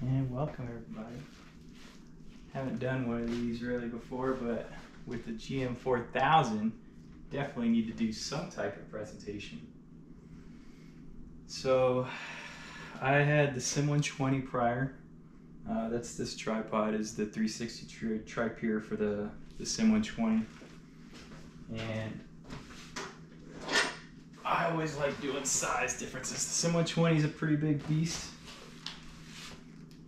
And welcome everybody. Haven't done one of these really before, but with the GM 4000, definitely need to do some type of presentation. So I had the CEM 120 prior. Uh, that's this tripod is the 360 tri- Tri-Pier for the, the CEM 120. And I always like doing size differences. The CEM 120 is a pretty big beast.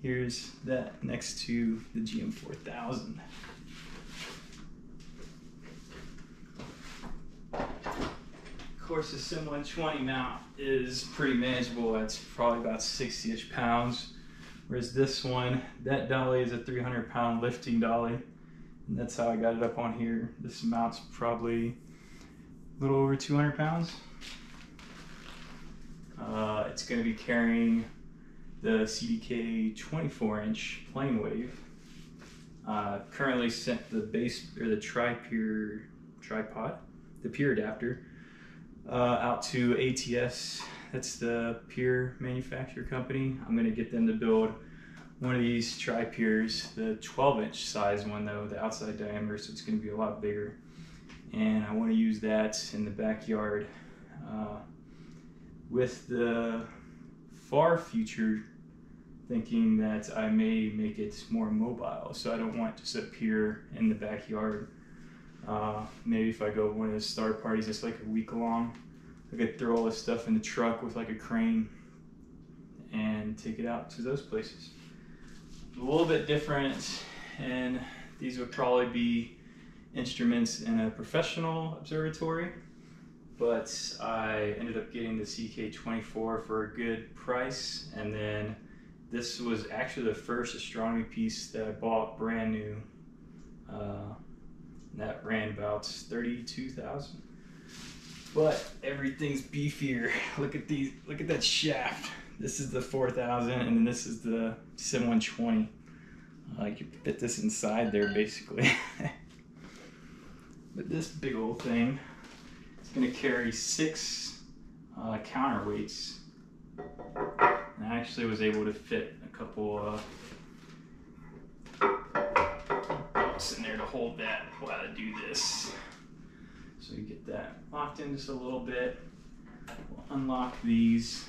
Here's that next to the GM 4000. Of course, the CEM 120 mount is pretty manageable. It's probably about 60-ish pounds. Whereas this one, that dolly is a 300 pound lifting dolly. And that's how I got it up on here. This mount's probably a little over 200 pounds. Uh, it's going to be carrying the CDK 24 inch PlaneWave. Uh, currently sent the base or the Tri-Pier tripod, the pier adapter, uh, out to ATS. That's the pier manufacturer company. I'm gonna get them to build one of these Tri-Piers, the 12 inch size one though, the outside diameter, so it's gonna be a lot bigger. And I wanna use that in the backyard. Uh, with the far future thinking that I may make it more mobile. So I don't want to sit here in the backyard. Uh, maybe if I go to one of the star parties that's like a week long, I could throw all this stuff in the truck with like a crane and take it out to those places. A little bit different, and these would probably be instruments in a professional observatory but I ended up getting the CDK24 for a good price. And then this was actually the first astronomy piece that I bought brand new. Uh, that ran about 32,000. But everything's beefier. Look at these, look at that shaft. This is the 4000 and then this is the CEM 120. Uh, you could fit this inside there basically. but this big old thing going to carry six uh, counterweights. And I actually was able to fit a couple uh, bolts in there to hold that while I do this. So you get that locked in just a little bit. We'll unlock these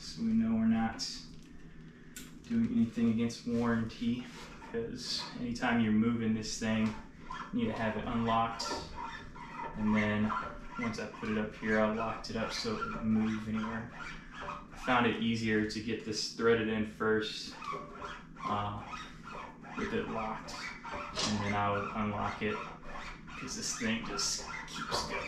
so we know we're not doing anything against warranty because anytime you're moving this thing, you need to have it unlocked and then once I put it up here, I locked it up so it wouldn't move anywhere. I found it easier to get this threaded in first uh, with it locked, and then I would unlock it because this thing just keeps going.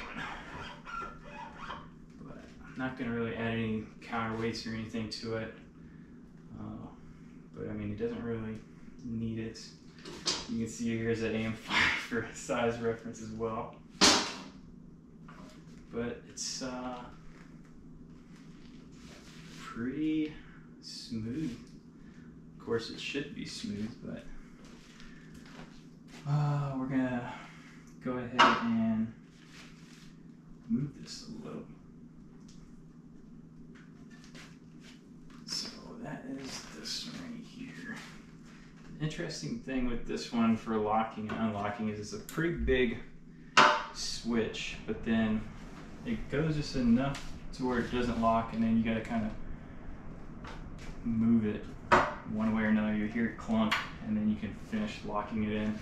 But I'm not going to really add any counterweights or anything to it. Uh, but I mean, it doesn't really need it. You can see here's an AM5 for size reference as well but it's uh, pretty smooth. Of course, it should be smooth, but uh, we're gonna go ahead and move this a little. So that is this right here. Interesting thing with this one for locking and unlocking is it's a pretty big switch, but then it goes just enough to where it doesn't lock and then you gotta kind of move it one way or another. You hear it clunk and then you can finish locking it in.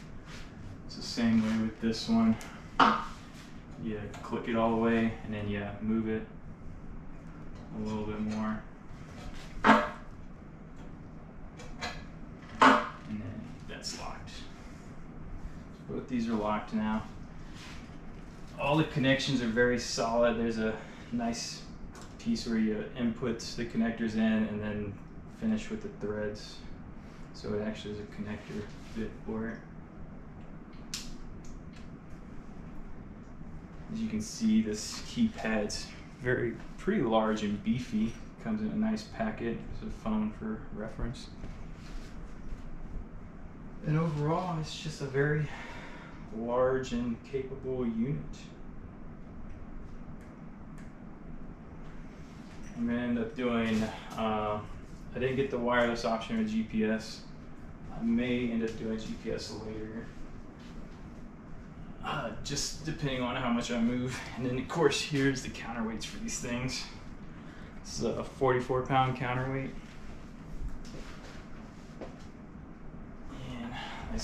It's the same way with this one. You click it all the way and then you move it a little bit more. And then that's locked. Both these are locked now all the connections are very solid. There's a nice piece where you input the connectors in and then finish with the threads. So it actually is a connector bit for it. As you can see, this keypad's very pretty large and beefy. Comes in a nice packet. There's a phone for reference. And overall, it's just a very large and capable unit. I'm gonna end up doing uh, I didn't get the wireless option with GPS. I may end up doing GPS later. Uh, just depending on how much I move. And then of course here's the counterweights for these things. This is a 44 pound counterweight.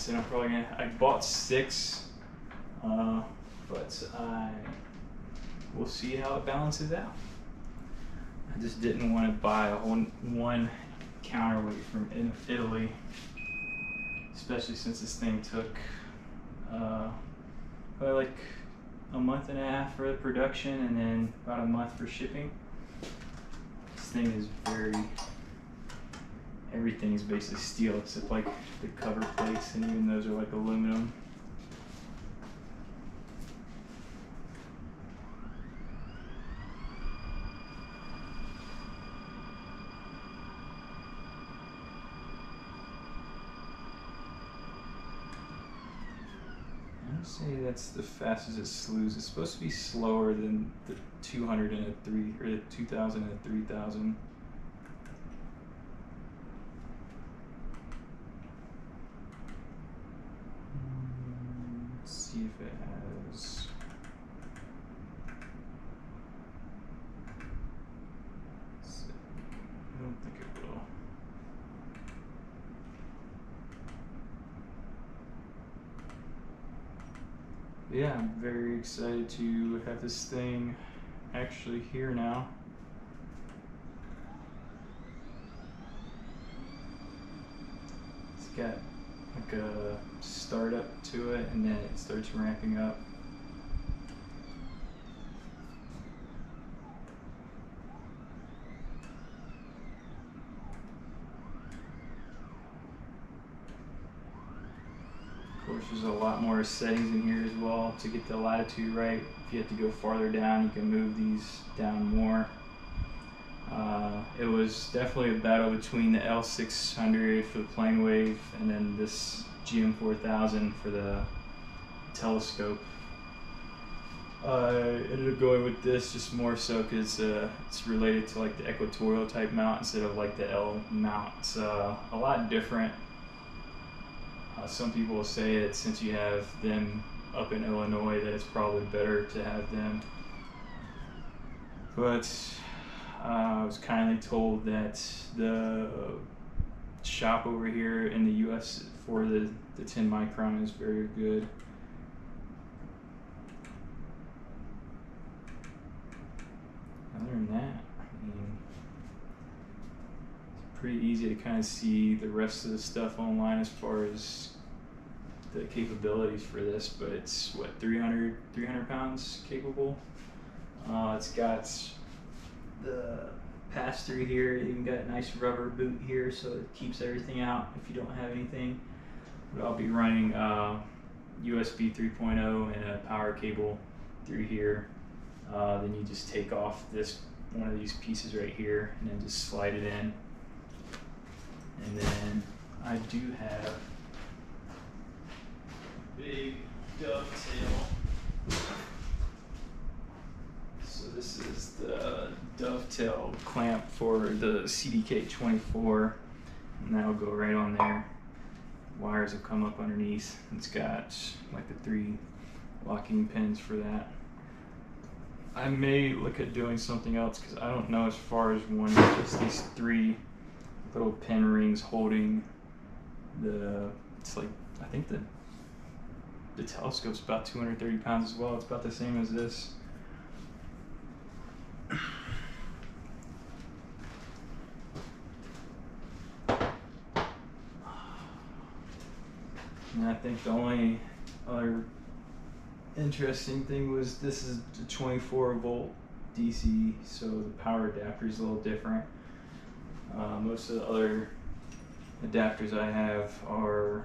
And I'm probably gonna, I bought six, uh, but I, we'll see how it balances out. I just didn't want to buy a whole one counterweight from Italy, especially since this thing took uh, probably like a month and a half for the production and then about a month for shipping. This thing is very, everything is basically steel except like the cover plates and even those are like aluminum. I'd say that's the fastest it slews. It's supposed to be slower than the 200 and a 3 or the 2000 and a 3000. Mm, Let's see if it has. Let's see. I don't think it will. Yeah, I'm very excited to have this thing actually here now. It's got like a startup to it and then it starts ramping up. Of course, there's a more settings in here as well to get the latitude right. If you have to go farther down, you can move these down more. Uh, it was definitely a battle between the L600 for the PlaneWave and then this GM4000 for the telescope. I ended up going with this just more so because uh, it's related to like the equatorial type mount instead of like the L mount. It's uh, a lot different. Uh, some people will say that since you have them up in Illinois, that it's probably better to have them. But uh, I was kindly told that the shop over here in the U.S. for the, the 10Micron is very good. Other than that, I mean, it's pretty easy to kind of see the rest of the stuff online as far as the capabilities for this, but it's what 300 300 pounds capable. Uh, it's got the pass through here. Even got a nice rubber boot here, so it keeps everything out if you don't have anything. But I'll be running uh, USB 3.0 and a power cable through here. Uh, then you just take off this one of these pieces right here and then just slide it in. And then I do have big dovetail. So this is the dovetail clamp for the CDK24 and that'll go right on there. Wires will come up underneath. It's got like the three locking pins for that. I may look at doing something else because I don't know as far as one just these three little pin rings holding the it's like I think the the telescope's about 230 pounds as well. It's about the same as this. And I think the only other interesting thing was this is the 24 volt DC, so the power adapter is a little different. Uh, most of the other adapters I have are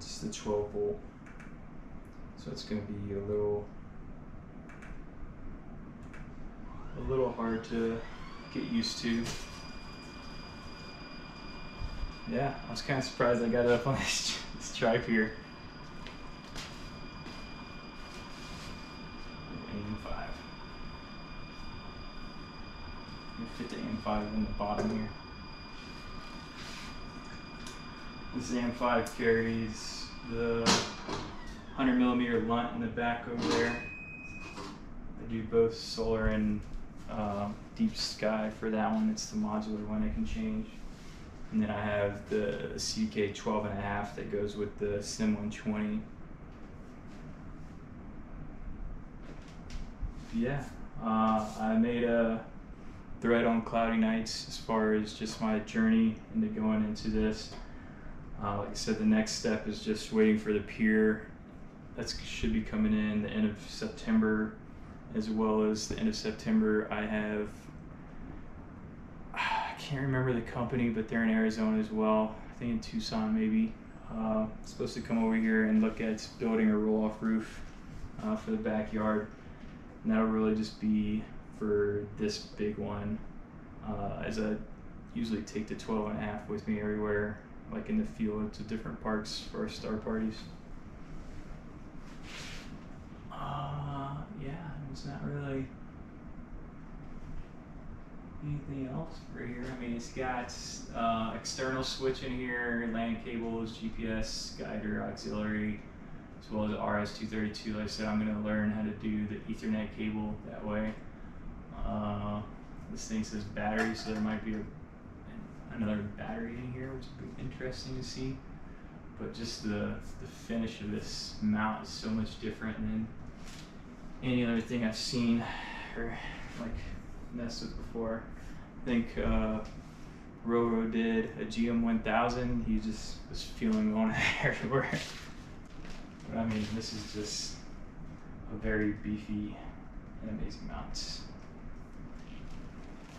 just the 12 volt, so it's going to be a little a little hard to get used to. Yeah, I was kind of surprised I got it up on this, this stripe here. Fit the AM5 in the bottom here. This M5 carries the 100 millimeter Lunt in the back over there. I do both solar and uh, deep sky for that one. It's the modular one I can change. And then I have the CDK 12 and a half that goes with the CEM 120. Yeah, uh, I made a thread on Cloudy Nights as far as just my journey into going into this. Uh, like I said, the next step is just waiting for the pier. That should be coming in the end of September, as well as the end of September. I have I can't remember the company, but they're in Arizona as well. I think in Tucson maybe. Uh, supposed to come over here and look at building a roll-off roof uh, for the backyard, and that'll really just be for this big one. Uh, as I usually take the 12 and a half with me everywhere like in the field to different parks for our star parties. Uh, yeah, it's not really anything else for here. I mean, it's got uh, external switch in here, LAN cables, GPS, guider, auxiliary, as well as RS-232. Like I said, I'm going to learn how to do the Ethernet cable that way. Uh, this thing says battery, so there might be a another battery in here, which would be interesting to see. But just the, the finish of this mount is so much different than any other thing I've seen or like messed with before. I think uh, Roro did a GM1000. He just was feeling going everywhere. But I mean, this is just a very beefy and amazing mount.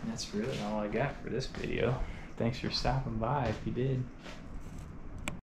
That's really all I got for this video. Thanks for stopping by if you did.